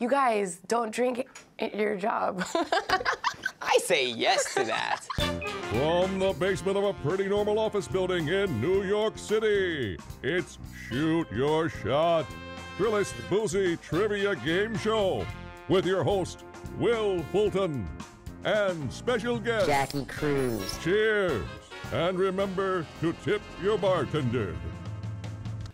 You guys don't drink at your job. I say yes to that. From the basement of a pretty normal office building in New York City, it's Shoot Your Shot, Thrillist Boozy Trivia Game Show with your host, Wil Fulton, and special guest, Jackie Cruz. Cheers! And remember to tip your bartender.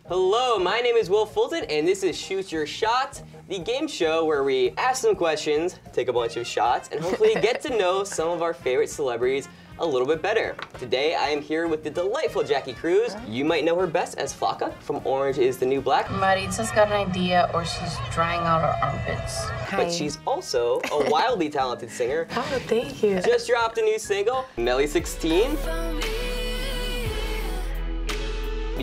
Hello, my name is Wil Fulton, and this is Shoot Your Shot, the game show where we ask some questions, take a bunch of shots, and hopefully get to know some of our favorite celebrities a little bit better. Today, I am here with the delightful Jackie Cruz. You might know her best as Flaca from Orange is the New Black, Maritza's got an idea or she's drying out her armpits. but she's also a wildly talented singer. oh, thank you. Just dropped a new single, Melly 16.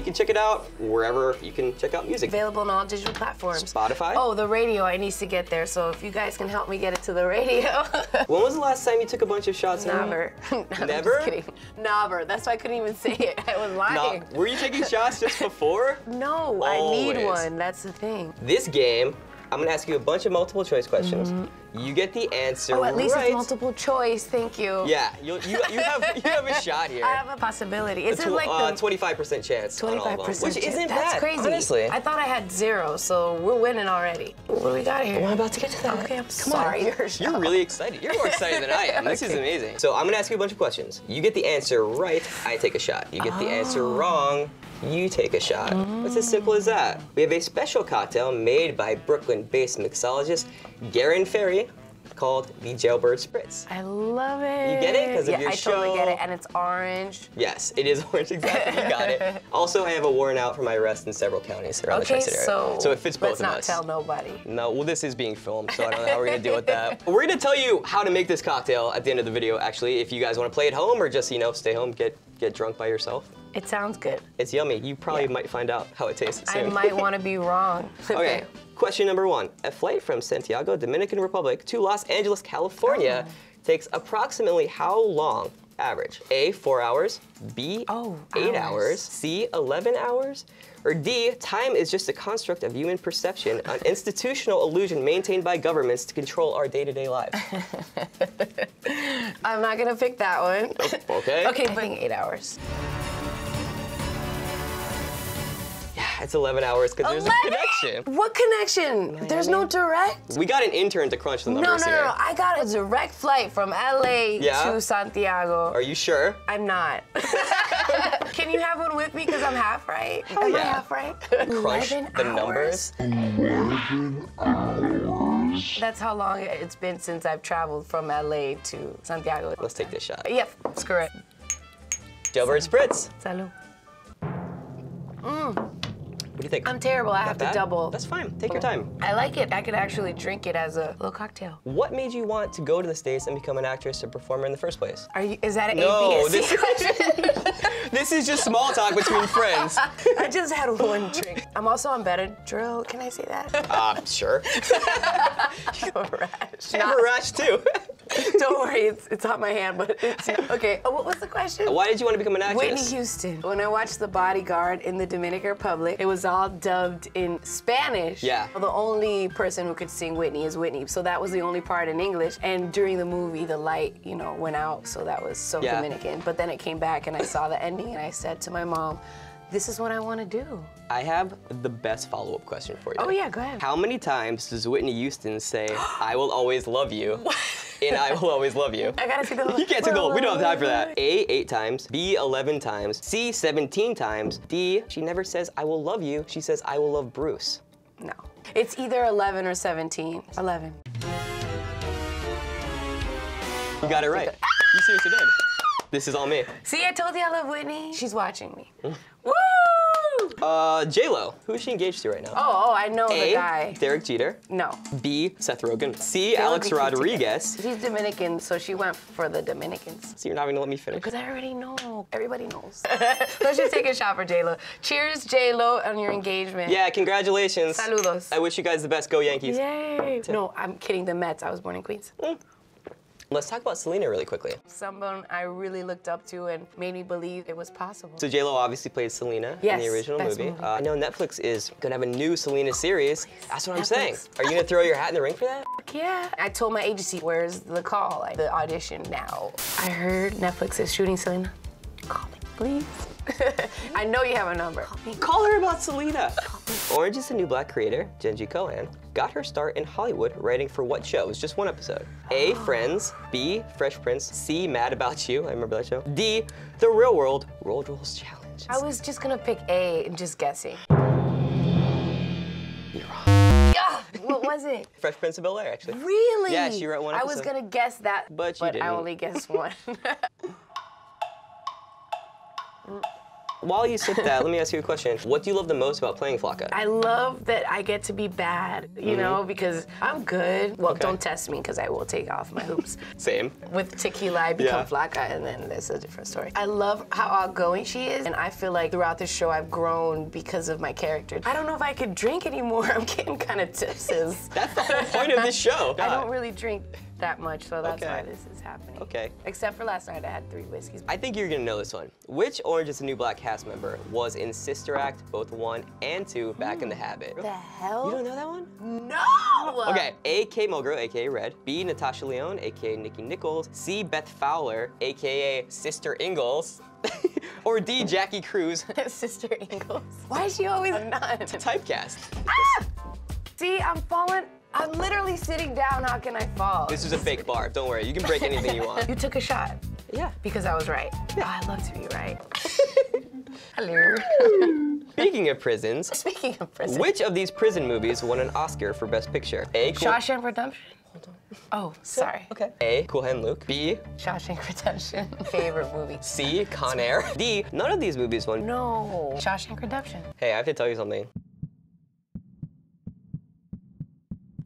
You can check it out wherever you can check out music. Available on all digital platforms. Spotify? Oh, the radio. I need to get there. So if you guys can help me get it to the radio. When was the last time you took a bunch of shots? Emily? Never. I'm just Never? kidding. Never. That's why I couldn't even say it. I was lying. Were you taking shots just before? No, I need one. That's the thing. This game, I'm gonna ask you a bunch of multiple choice questions. Mm-hmm. You get the answer. Oh, at least right. it's multiple choice. Thank you. Yeah, you, you, you have you have a shot here. I have a possibility. Is Tw- it like uh, the 25% chance on all of them, 25%? which isn't That's bad, crazy. honestly. I thought I had zero, so we're winning already. What do we got here? I'm about to get to that. Okay, I'm Come sorry. on. You're really excited. You're more excited than I am. This is amazing. So I'm gonna ask you a bunch of questions. You get the answer right, I take a shot. You get the answer Oh. wrong, you take a shot. It's as simple as that. We have a special cocktail made by Brooklyn-based mixologist Garen Ferry called the Jailbird Spritz. I love it. You get it? 'Cause of yeah, your I totally get it, and it's orange. Yes, it is orange. Exactly, you got it. Also, I have a warrant out for my arrest in several counties around Okay, the tri-state so area. So it fits both let's of not us. tell nobody. No, well, this is being filmed, so I don't know how we're gonna deal with that. We're gonna tell you how to make this cocktail at the end of the video, actually, if you guys wanna play at home or just, you know, stay home, get get drunk by yourself. It sounds good. It's yummy. You probably Yeah. might find out how it tastes I might want to be wrong. okay, question number one. A flight from Santiago, Dominican Republic to Los Angeles, California Oh. takes approximately how long? Average. A, four hours. B, Oh, eight hours. hours. C, 11 hours. Or D, time is just a construct of human perception, an institutional illusion maintained by governments to control our day-to-day lives. I'm not gonna pick that one. Okay? okay, but eight hours. It's 11 hours because there's a connection. What connection? There's no direct. We got an intern to crunch the numbers no, no, here. no. I got a direct flight from LA Yeah? to Santiago. Are you sure? I'm not. Can you have one with me? Because I'm half right. Am I half right? Crunch 11 the hours? numbers. That's how long it's been since I've traveled from LA to Santiago. Let's take this shot. Yep, screw it. Jailbird Spritz. Salud. What do you think? I'm terrible. I have to double. That's fine. Take your time. I like it. I could actually drink it as a little cocktail. What made you want to go to the States and become an actress or performer in the first place? Are you? Is that an No, this- question? This is just small talk between friends. I just had one drink. I'm also on Benadryl. Can I say that? Uh, sure. you have a Rash. I have a rash too. Don't worry, it's, it's on my hand, but it's okay. Oh, what was the question? Why did you want to become an actress? Whitney Houston. When I watched The Bodyguard in the Dominican Republic, it was all dubbed in Spanish. Yeah. The only person who could sing Whitney is Whitney, so that was the only part in English. And during the movie, the light, you know, went out, so that was so Yeah. Dominican. But then it came back, and I saw the ending, and I said to my mom, "This is what I want to do." I have the best follow-up question for you. Oh yeah, go ahead. How many times does Whitney Houston say, I will always love you, and I will always love you? I gotta take the. You can't take the whole. We don't have time for that. A, eight times. B, 11 times. C, 17 times. D, she never says, I will love you. She says, I will love Bruce. No. It's either 11 or 17. 11. You got it right. You seriously did. This is all me. See, I told you I love Whitney. She's watching me. Mm. Woo! Uh, J-Lo. Who is she engaged to right now? Oh, oh, I know the guy. Derek Jeter. No. B, Seth Rogen. C, Alex Rodriguez. She's Dominican, so she went for the Dominicans. So you're not even gonna let me finish? Because I already know. Everybody knows. Let's just take a shot for J-Lo. Cheers, J-Lo, on your engagement. Yeah, congratulations. Saludos. I wish you guys the best. Go Yankees. Yay. No, I'm kidding. The Mets. I was born in Queens. Let's talk about Selena really quickly. Someone I really looked up to and made me believe it was possible. So J Lo obviously played Selena in the original movie. movie. Uh, I know Netflix is gonna have a new Selena series. That's what I'm saying. Are you gonna throw your hat in the ring for that? Yeah. I told my agency, where's the call? Like the audition now. I heard Netflix is shooting Selena. Call me, please. I know you have a number. Call me. Call her about Selena. Orange is the New Black creator, Jenji Kohan, got her start in Hollywood writing for what show? It was just one episode. A. Friends. B. Fresh Prince. C. Mad About You. I remember that show. D. The Real World Road Rules Challenge. I was just gonna pick A and just guessing. You're wrong. What was it? Fresh Prince of Bel Air, actually. Really? Yeah, she wrote one Episode. I was gonna guess that, But you I only guessed one. While you sip that, let me ask you a question. What do you love the most about playing Flaca? I love that I get to be bad, you mm-hmm. know, because I'm good. Well, Okay. don't test me because I will take off my hoops. Same. With tequila, I become Yeah. flaca, and then there's a different story. I love how outgoing she is, and I feel like throughout the show I've grown because of my character. I don't know if I could drink anymore. I'm getting kind of tipsy. That's the whole point of this show. I don't really drink that much, so that's Okay. why this is happening. Okay. Except for last night, I had three whiskeys. I think you're gonna know this one. Which Orange is the New Black cast member was in Sister Act, both one and two, back in the mm. habit? the hell? You don't know that one? No! Okay, A. Kate Mulgrew, aka Red. B. Natasha Lyonne, aka Nikki Nichols. C. Beth Fowler, aka Sister Ingalls. or D. Jackie Cruz. Sister Ingalls. Why is she always a nun? Typecast. Ah! See, I'm falling. I'm literally sitting down. How can I fall? This is a fake bar. Don't worry, you can break anything you want. You took a shot Yeah. because I was right. Oh, I love to be right. Hello. Speaking of prisons, Speaking of prisons. which of these prison movies won an Oscar for Best Picture? A. Cool, Shawshank Redemption. Hold on. Oh, sorry. Okay. A. Cool Hand Luke. B. Shawshank Redemption. Favorite movie. C. Con Air. D. None of these movies won. No. Shawshank Redemption. Hey, I have to tell you something.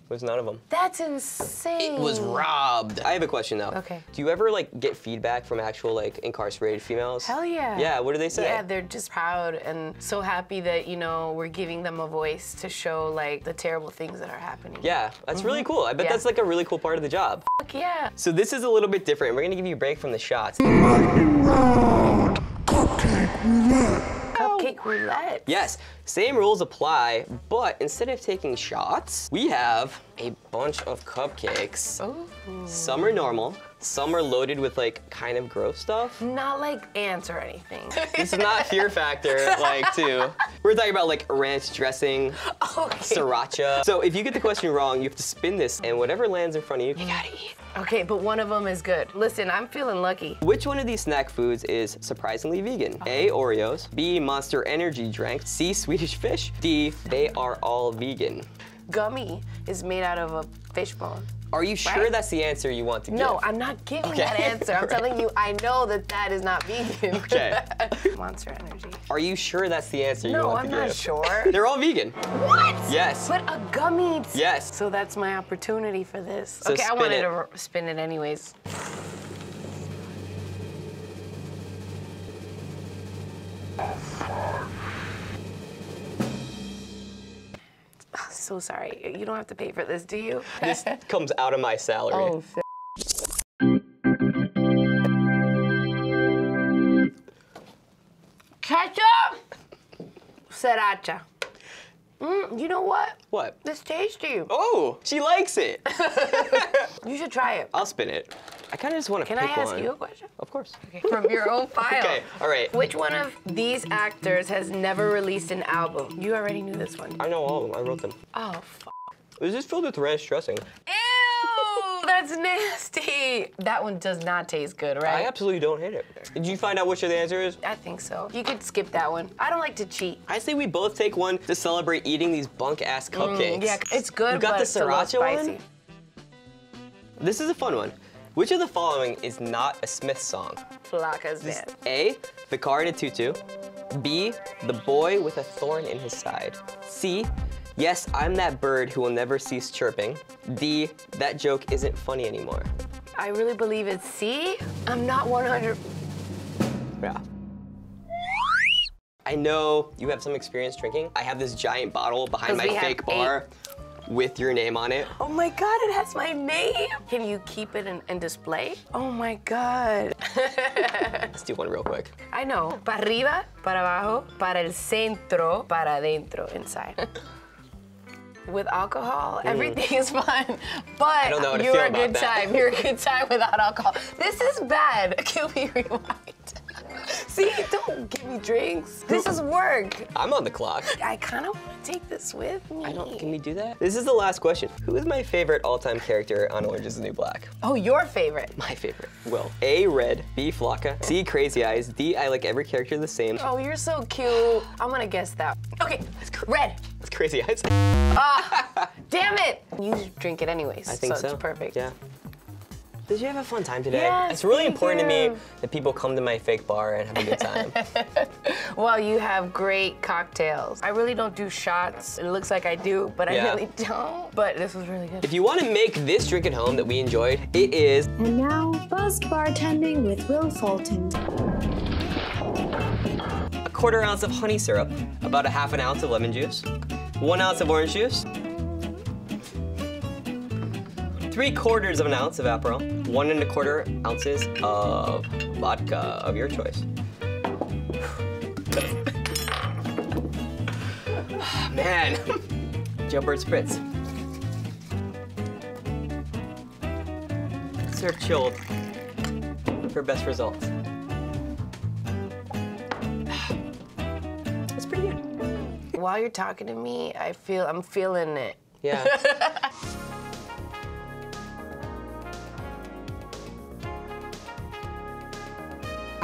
It was none of them. That's insane. It was robbed. I have a question though. Okay. Do you ever like get feedback from actual like incarcerated females? Hell yeah. Yeah. What do they say? Yeah, they're just proud and so happy that, you know, we're giving them a voice to show like the terrible things that are happening. Yeah, that's really cool. I bet Mm-hmm. Yeah. that's like a really cool part of the job. Fuck yeah. So this is a little bit different. We're gonna give you a break from the shots. Roulette. Yes, same rules apply, but instead of taking shots, we have a bunch of cupcakes. Ooh. Some are normal, some are loaded with like kind of gross stuff. Not like ants or anything. This is not Fear Factor, like, too. We're talking about like ranch dressing, okay. sriracha. So if you get the question wrong, you have to spin this, and whatever lands in front of you, you gotta eat. Okay, but one of them is good. Listen, I'm feeling lucky. Which one of these snack foods is surprisingly vegan? A. Oreos. B. Monster Energy drink. C. Swedish fish. D. They are all vegan. Gummy is made out of a fish bone. Are you sure Right. that's the answer you want to give? No, I'm not giving Okay. that answer. I'm Right. telling you, I know that that is not vegan. Okay. Monster Energy. Are you sure that's the answer you No, want I'm to not give? sure. They're all vegan. What? Yes. But a gummy. Yes. So that's my opportunity for this. So okay, I wanted it. to spin it anyways. So sorry. You don't have to pay for this, do you? This comes out of my salary. oh, shit. Ketchup! Sriracha. Mm, you know what? What? This tastes tasty. Oh, she likes it. You should try it. I'll spin it. I kind of just want to Can pick I ask one. you a question? Of course. Okay. From your own file. Okay, all right. Which one of these actors has never released an album? You already knew this one. I know all of them. I wrote them. Oh. It was just filled with ranch dressing. Ew, that's nasty. That one does not taste good, right? I absolutely don't hate it. Did you find out which of the answer is? I think so. You could skip that one. I don't like to cheat. I say we both take one to celebrate eating these bunk ass cupcakes. Mm, Yeah, it's good, You got but the it's a little sriracha one? This is a fun one. Which of the following is not a Smith song? Flaca's dead. A. The car in a tutu. B. The boy with a thorn in his side. C. Yes, I'm that bird who will never cease chirping. D. That joke isn't funny anymore. I really believe it's C. I'm not 100. Yeah. I know you have some experience drinking. I have this giant bottle behind my fake bar. With your name on it. Oh my God, it has my name. Can you keep it and, and display? Oh my God. Let's do one real quick. I know. Para arriba, para abajo, para el centro, para adentro, inside. With alcohol, everything is fun. But Mm. don't know how to you're a good that. time. You're a good time without alcohol. This is bad. Can we rewind? See, don't give me drinks. This is work. I'm on the clock. I kind of want to take this with me. I don't. Can we do that? This is the last question. Who is my favorite all-time character on Orange Is the New Black? Oh, your favorite. My favorite. Wil. A. Red. B. Flaca. C. Crazy Eyes. D. I like every character the same. Oh, you're so cute. I'm gonna guess that. Okay, red. It's Crazy Eyes. Ah! Damn it! You drink it anyways. I think so. It's perfect. Yeah. Did you have a fun time today? Yes, it's really thank important to me that people come to my fake bar and have a good time. Well, you have great cocktails. I really don't do shots. It looks like I do, but Yeah. I really don't. But this was really good. if you want to make this drink at home that we enjoyed, it is And now, Buzzed Bartending with Wil Fulton. a quarter ounce of honey syrup, about a half an ounce of lemon juice, one ounce of orange juice, three quarters of an ounce of Aperol, one and a quarter ounces of vodka of your choice. Man, Jailbird Spritz. Serve chilled for best results. That's pretty good. While you're talking to me, I feel I'm feeling it. Yeah.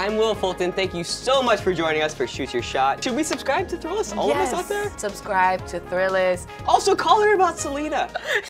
I'm Wil Fulton. Thank you so much for joining us for Shoot Your Shot. Should we subscribe to Thrillist? All yes. of us out there? Subscribe to Thrillist. Also, call her about Selena.